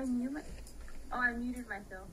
I mute my. Oh, I muted myself.